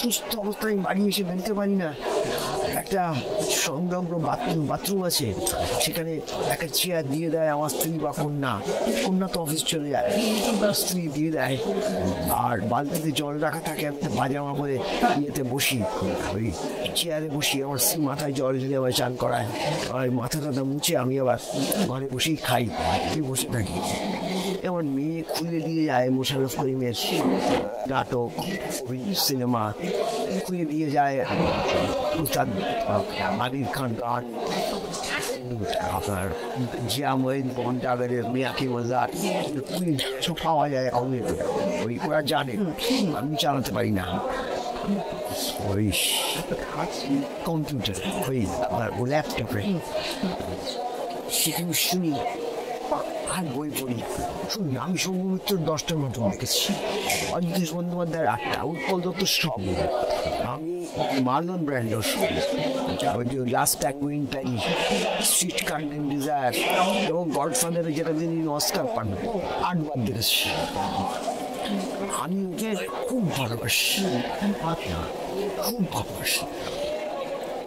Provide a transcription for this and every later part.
অসুস্থ অবস্থায় বাড়ি এসে বেরোতে পারি না একটা সংলগ্ন বাথরুম বাথরুম আছে। সেখানে একটা চেয়ার দিয়ে দেয়, আমার স্ত্রী বা কন্যা। কন্যা তো অফিস চলে যায়। স্ত্রী দিয়ে দেয়। আর বালতিতে জল রাখা থাকে, আমি পাজামা করে ইয়েতে বসি। ওই চেয়ারে বসি, আমার স্ত্রী মাথায় জল ঢেলে আবার চান করায়। আর মাথা টাথা মুছে আমি আবার ঘরে বসেই খাই। বসে থাকি। আমার মেয়ে খুলে দিয়ে যায় মোশারফ করিমের নাটক, সিনেমা, খুলে দিয়ে যায় আমির খান গান, আপনার জিয়া মহিন পন্টাগরের মিয়াকি মজার সব পাওয়া যায় আমি, ওই ওরা জানে, আমি জানাতে পারি না। ওই কম্পিউটার, ওই আপনার ল্যাপটপে, সেখানে শুনি। আর বই পড়ি শুনি, আমি সৌমিত্র দশটার মতো দেখেছি অজিতেশ বন্দ্যোপাধ্যায়ের আটটা, উৎপল দত্ত সব আমি মার্লন ব্র্যান্ডস ওই যে লাস্ট অ্যাকুইন টাইম স্ট্রিট কার্ডেন ডিজায়ার এবং গডফাদারে যেটা তিনি অস্কার পান, আটবার দেখেছি। আমি ওকে খুব ভালোবাসি। খুব ভালোবাসি।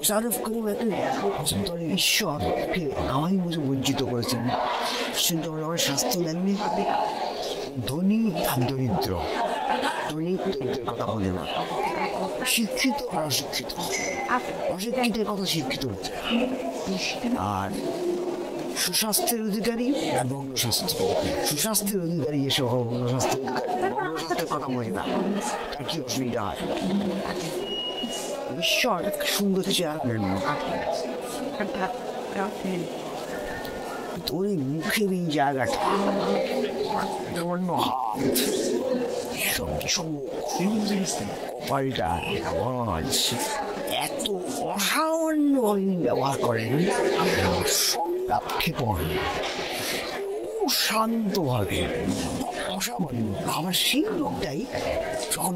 শাহরুখ দলের ঈশ্বরকে আমারই বুঝে বঞ্চিত করেছেন সে তো আমার স্বাস্থ্য দেননি ধনী দরিদ্র ধনী দরিদ্রের শিক্ষিত আর অশিক্ষিত অশিক্ষিতের কথা শিক্ষিত আর সুস্বাস্থ্যের অধিকারী আর ভগ্ন স্বাস্থ্য সুস্বাস্থ্যের অধিকারী এসব ভগ্ন স্বাস্থ্যের অধিকারী ভগ্ন স্বাস্থ্যের কথা বলি না তার অসুবিধা হয় একটা সুন্দর চেহারা দেন ওই মুখের এই জায়গাটা। সামান্য হাত সব চোখ কপালটা আওয়াজ এত অসামান্য আপনি ব্যবহার করেন সংক্ষেপণ শান্তভাবে। অসামান্য। আবার সেই লোকটাই যখন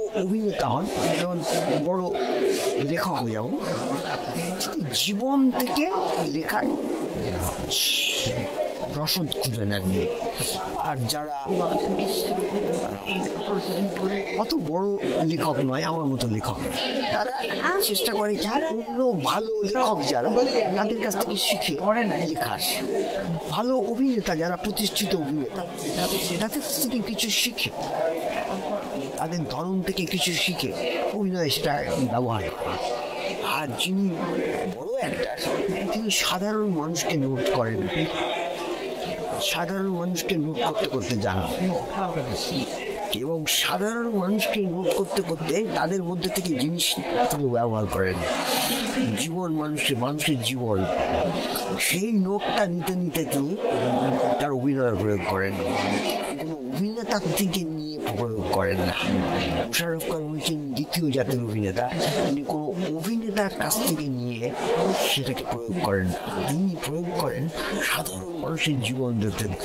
অভিনেতা হন যেমন বড় লেখক যেমন জীবন থেকে লেখার রসদ খুঁজে নেন আর যারা অত বড় লেখক নয় আমার মতো লেখক তারা চেষ্টা করে যারা অন্য ভালো লেখক যারা তাদের কাছ থেকে শিখে লেখার ভালো অভিনেতা যারা প্রতিষ্ঠিত অভিনেতা তাদের কাছ থেকে কিছু শিখে তাদের ধরন থেকে কিছু শিখে অভিনয় সেটা ব্যবহার করে। আর যিনি বড় একটা তিনি সাধারণ মানুষকে নোট করেন। সাধারণ মানুষকে নোট করতে করতে যান এবং সাধারণ মানুষকে নোট করতে করতে তাদের মধ্যে থেকে জিনিস তিনি ব্যবহার করেন। জীবন মানুষের মানুষের জীবন। সেই নোটটা নিতে নিতে তিনি তার অভিনয় প্রয়োগ করেন। কোনো অভিনেতার থেকে নিয়ে প্রয়োগ করেন না মোশারফ খান হয়েছেন দ্বিতীয় জাতির অভিনেতা তিনি কোনো অভিনেতার কাছ থেকে নিয়ে সেটাকে প্রয়োগ করেন না তিনি প্রয়োগ করেন সাধারণ মানুষের জীবন দেখতে